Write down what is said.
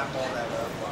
Wrap all that up.